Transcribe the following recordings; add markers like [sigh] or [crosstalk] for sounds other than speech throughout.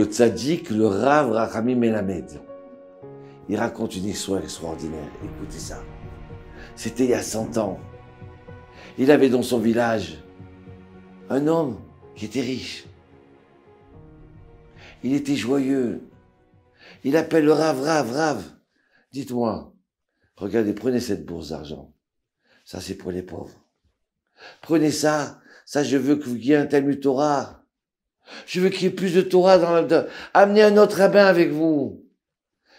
le tzaddik, le Rav Rachami Melamed. Il raconte une histoire extraordinaire. Écoutez ça. C'était il y a 100 ans. Il avait dans son village un homme qui était riche. Il était joyeux. Il appelle le Rav, Rav, Rav. Dites-moi, regardez, prenez cette bourse d'argent. Ça, c'est pour les pauvres. Prenez ça. Ça, je veux que vous ayez un Talmud Torah. Je veux qu'il y ait plus de Torah dans la... Amenez un autre rabbin avec vous.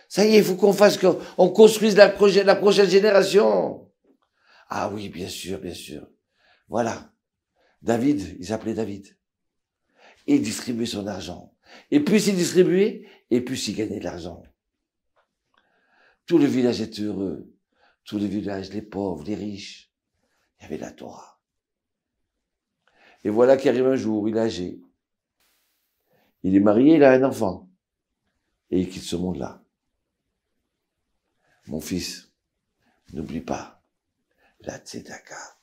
Ça y est, il faut qu'on fasse, qu'on construise la prochaine, génération. Ah oui, bien sûr, bien sûr. Voilà. David, il s'appelait David. il distribuait son argent. Et plus il distribuait, et plus il gagnait de l'argent. Tout le village était heureux. Tout le village, les pauvres, les riches. Il y avait la Torah. Et voilà qu'arrive un jour, il est âgé. Il est marié, il a un enfant. Et il quitte ce monde-là. Mon fils, n'oublie pas la tzedaka.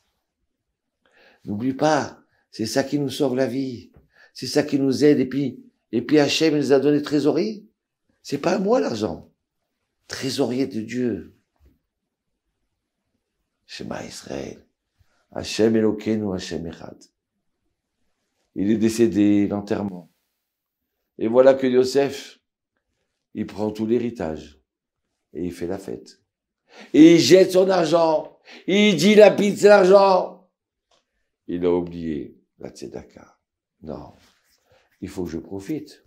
N'oublie pas, c'est ça qui nous sauve la vie. C'est ça qui nous aide. Et puis, et puis Hachem nous a donné trésorerie. C'est pas à moi l'argent. Trésorier de Dieu. Shema Israël. Hachem Elokeinu, Hachem Echad. Il est décédé, l'enterrement. Et voilà que Yosef, il prend tout l'héritage. Et il fait la fête. Et il jette son argent. Il dit la pizza l'argent. Il a oublié la tzedaka. Non. Il faut que je profite.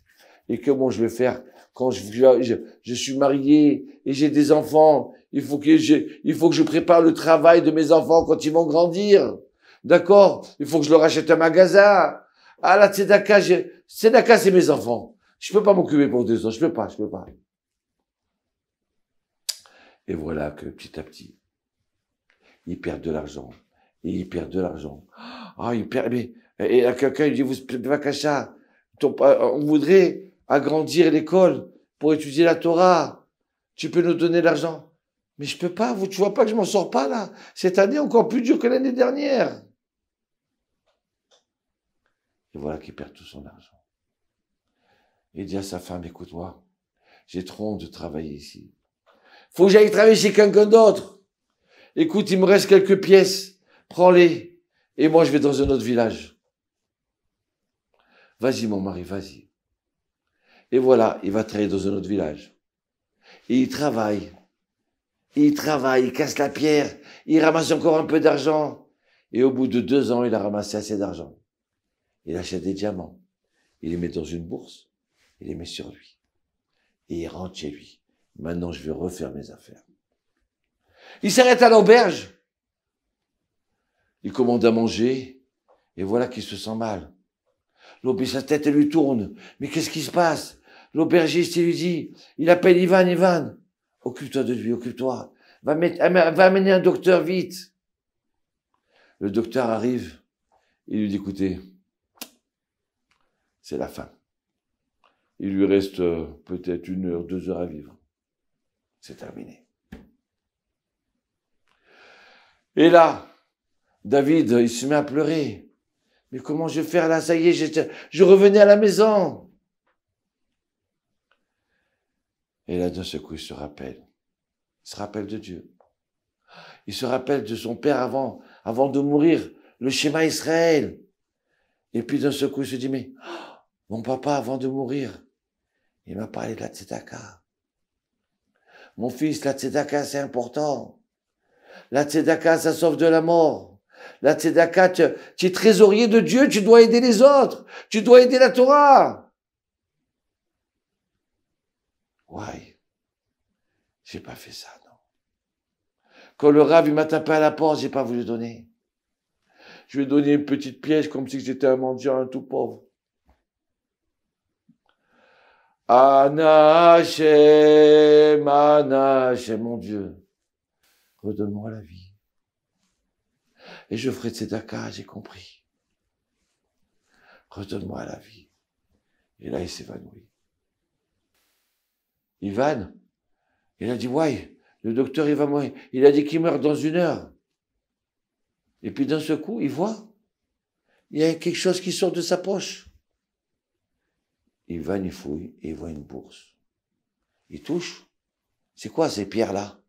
Et comment je vais faire quand je, suis marié et j'ai des enfants? Il faut que je prépare le travail de mes enfants quand ils vont grandir. D'accord? Il faut que je leur achète un magasin. Ah, la tzedaka, tzedaka, c'est mes enfants. Je peux pas m'occuper pour deux ans. Je peux pas, je peux pas. Et voilà que petit à petit, ils perdent de l'argent. Et ils perdent de l'argent. Ah, ils perdent, mais, et quelqu'un, il dit, vous, Vakasha, on voudrait agrandir l'école pour étudier la Torah. Tu peux nous donner l'argent? Mais je peux pas, vous, tu vois pas que je m'en sors pas, là. Cette année, encore plus dur que l'année dernière. Et voilà qu'il perd tout son argent. Il dit à sa femme, écoute-moi, j'ai trop honte de travailler ici. Faut que j'aille travailler chez quelqu'un d'autre. Écoute, il me reste quelques pièces. Prends-les. Et moi, je vais dans un autre village. Vas-y, mon mari, vas-y. Et voilà, il va travailler dans un autre village. Il travaille. il travaille, il casse la pierre. Il ramasse encore un peu d'argent. Et au bout de deux ans, il a ramassé assez d'argent. Il achète des diamants. Il les met dans une bourse. Il les met sur lui. Et il rentre chez lui. Maintenant, je vais refaire mes affaires. Il s'arrête à l'auberge. Il commande à manger. Et voilà qu'il se sent mal. L'auberge, sa tête, elle lui tourne. Mais qu'est-ce qui se passe? L'aubergiste, il lui dit, il appelle Ivan, Ivan. Occupe-toi de lui, occupe-toi. Va, va amener un docteur vite. Le docteur arrive. Il lui dit, écoutez, c'est la fin. Il lui reste euh, peut-être une heure, deux heures à vivre c'est terminé. Et là, David, il se met à pleurer. Mais comment je vais faire là? Ça y est, je revenais à la maison. Et là, d'un seul coup, il se rappelle. Il se rappelle de Dieu. Il se rappelle de son père avant, avant de mourir, le schéma Israël. Et puis d'un seul coup, il se dit, mais mon papa, avant de mourir, il m'a parlé de la tzedaka. Mon fils, la tzedaka, c'est important. La tzedaka, ça sauve de la mort. La tzedaka, tu, es trésorier de Dieu, tu dois aider les autres. Tu dois aider la Torah. Ouais. J'ai pas fait ça, non. Quand le rave, m'a tapé à la porte, j'ai pas voulu donner. Je lui ai donné une petite pièce comme si j'étais un mendiant, un tout pauvre. Anachem, Anachem, mon Dieu, redonne-moi la vie. Et je ferai de tzedaka, j'ai compris. Redonne-moi la vie. Et là, il s'évanouit. Ivan, il a dit, ouais, le docteur, il va mourir. Il a dit qu'il meurt dans une heure. Et puis d'un seul coup, il voit, il y a quelque chose qui sort de sa poche. Ivan, il fouille et il voit une bourse. Il touche. C'est quoi ces pierres-là?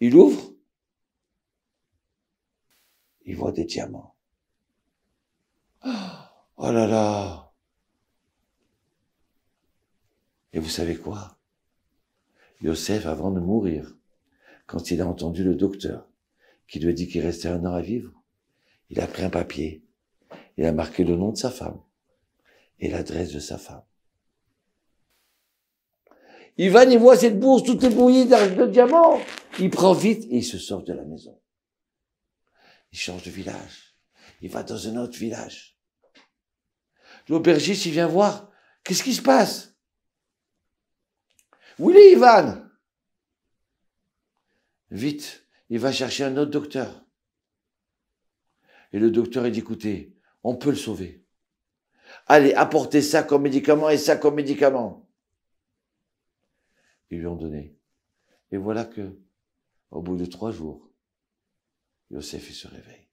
Il ouvre. Il voit des diamants. [gasps] Oh là là Et vous savez quoi? Yosef, avant de mourir, quand il a entendu le docteur qui lui a dit qu'il restait un an à vivre, il a pris un papier, il a marqué le nom de sa femme et l'adresse de sa femme. Ivan, il voit cette bourse toute ébouillie de diamants. Il prend vite et il se sort de la maison. Il change de village. Il va dans un autre village. L'aubergiste, il vient voir. Qu'est-ce qui se passe? Oui, Ivan? Vite, il va chercher un autre docteur. Et le docteur, il dit, écoutez, on peut le sauver. Allez, apportez ça comme médicament et ça comme médicament. Ils lui ont donné. Et voilà que, au bout de trois jours, Yosef, il se réveille.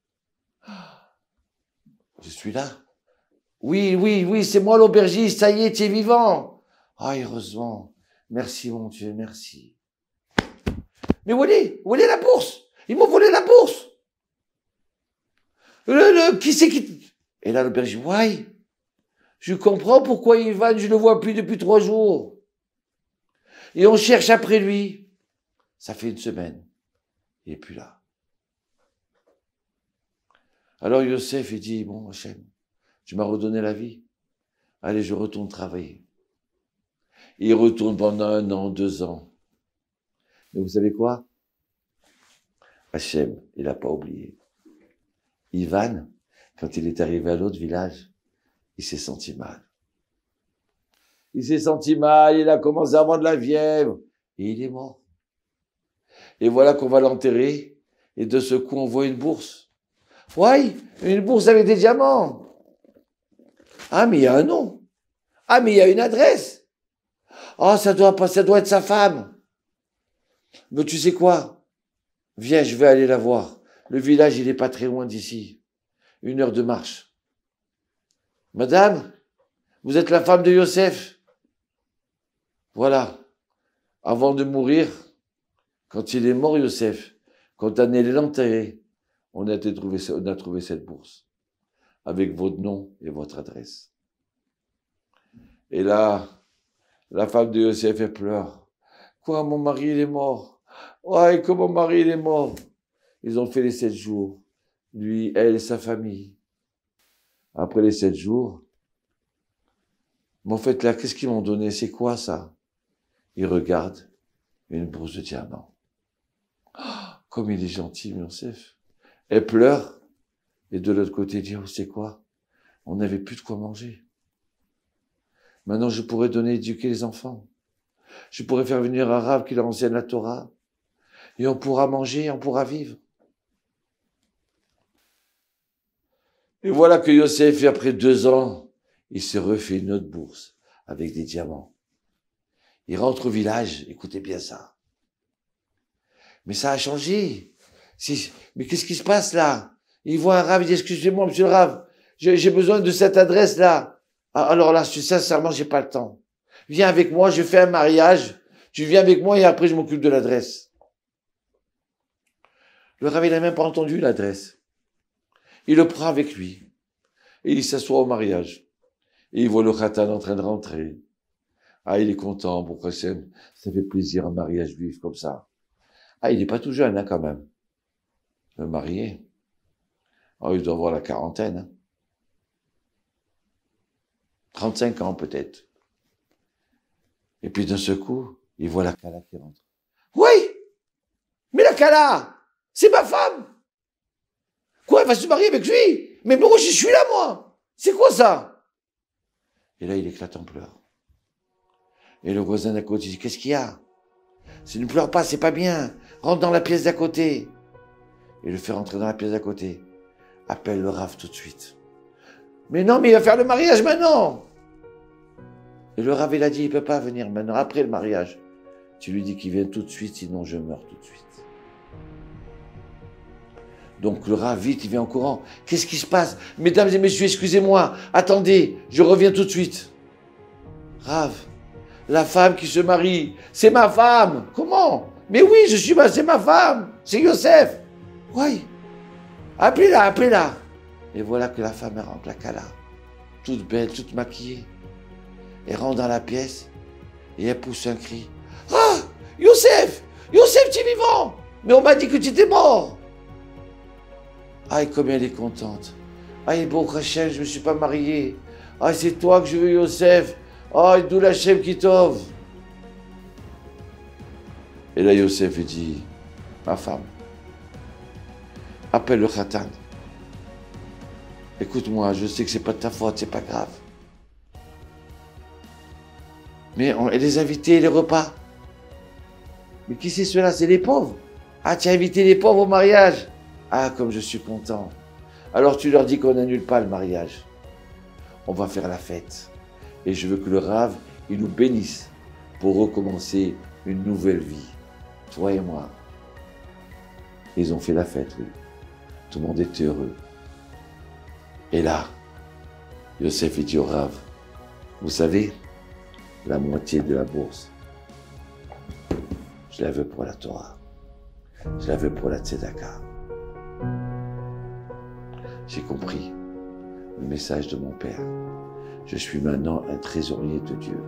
je suis là. Oui, oui, oui, c'est moi l'aubergiste, ça y est, tu es vivant. Ah, heureusement. Merci, mon Dieu, merci. Mais où est, où est la bourse? Ils m'ont volé la bourse. Le, qui c'est qui... Et là, l'aubergiste, ouais, je comprends pourquoi Ivan, je ne le vois plus depuis trois jours. Et on cherche après lui. Ça fait une semaine. Il n'est plus là. Alors Yosef, il dit, bon, Hachem, tu m'as redonné la vie. Allez, je retourne travailler. Il retourne pendant un an, deux ans. Mais vous savez quoi? Hachem, il n'a pas oublié. Ivan, quand il est arrivé à l'autre village, il s'est senti mal. Il s'est senti mal, il a commencé à avoir de la fièvre, et il est mort. Et voilà qu'on va l'enterrer, et de ce coup, on voit une bourse. Oui, une bourse avec des diamants. Ah, mais il y a un nom. Ah, mais il y a une adresse. Ah, ça doit pas, ça doit être sa femme. Mais tu sais quoi? Viens, je vais aller la voir. Le village, il est pas très loin d'ici. Une heure de marche. Madame, vous êtes la femme de Yosef? Voilà. Avant de mourir, quand il est mort, Yosef, quand on allait l'enterrer, on a, trouvé, cette bourse avec votre nom et votre adresse. Et là, la femme de Yosef, elle pleure. Quoi, mon mari, il est mort? Ouais, comment mon mari, il est mort? Ils ont fait les sept jours. Lui, elle et sa famille. Après les sept jours, mais en fait, là, qu'est-ce qu'ils m'ont donné? C'est quoi ça? Il regarde une bourse de diamants. Ah, comme il est gentil, Yosef. Elle pleure. Et de l'autre côté, dit, oh, c'est quoi? On n'avait plus de quoi manger. Maintenant, je pourrais donner éduquer les enfants. Je pourrais faire venir un arabe qui leur enseigne la Torah. Et on pourra manger, on pourra vivre. Et voilà que Yosef, après deux ans, il se refait une autre bourse avec des diamants. Il rentre au village, écoutez bien ça. Mais ça a changé. Mais qu'est-ce qui se passe là? Il voit un rave, il dit excusez-moi, monsieur le rave, j'ai besoin de cette adresse-là. Ah, alors là, sincèrement, j'ai pas le temps. Viens avec moi, je fais un mariage. Tu viens avec moi et après je m'occupe de l'adresse. Le rave, n'a même pas entendu l'adresse. Il le prend avec lui. Et il s'assoit au mariage. Et il voit le khatan en train de rentrer. Ah, il est content, pourquoi ça fait plaisir un mariage juif comme ça. Ah, il n'est pas tout jeune, hein, quand même le marié. Oh, il doit avoir la quarantaine. 35 hein. ans peut-être. Et puis d'un seul coup, il voit la Kala qui rentre. Oui Mais la Kala C'est ma femme Quoi, elle va se marier avec lui? Mais moi, je suis là, moi C'est quoi ça? Et là, il éclate en pleurs. Et le voisin d'à côté dit, qu'est-ce qu'il y a? Si ne pleure pas, c'est pas bien. Rentre dans la pièce d'à côté et le faire entrer dans la pièce à côté. Appelle le RAF tout de suite. Mais non, mais il va faire le mariage maintenant. Et le RAF, il a dit, il peut pas venir maintenant, après le mariage. Tu lui dis qu'il vient tout de suite, sinon je meurs tout de suite. Donc le RAF, vite, il vient en courant. Qu'est-ce qui se passe? Mesdames et messieurs, excusez-moi, attendez, je reviens tout de suite. Rav, la femme qui se marie, c'est ma femme. Comment? Mais oui, je suis ma, c'est ma femme. C'est Yosef. Oui. Appelez-la, appelez-la. Et voilà que la femme rentre, la cala, toute belle, toute maquillée. Elle rentre dans la pièce et elle pousse un cri. Ah Youssef Youssef, tu es vivant Mais on m'a dit que tu étais mort Aïe, comme elle est contente. Aïe, bon Rachel, je ne me suis pas marié. Aïe, c'est toi que je veux, Youssef. La chèvre qui t'ouvre. Et là, Youssef dit, ma femme, appelle le khatan. Écoute-moi, je sais que c'est pas de ta faute, c'est pas grave. Mais on, et les invités, les repas? Mais qui c'est cela C'est les pauvres. Ah, tu as invité les pauvres au mariage. Ah, comme je suis content. Alors tu leur dis qu'on n'annule pas le mariage. On va faire la fête. Et je veux que le rave, il nous bénisse pour recommencer une nouvelle vie. Toi et moi. Ils ont fait la fête, oui. Tout le monde était heureux. Et là, Yosef dit au rave, vous savez, la moitié de la bourse, je la veux pour la Torah. Je la veux pour la Tzedaka. J'ai compris le message de mon Père. Je suis maintenant un trésorier de Dieu.